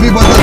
People.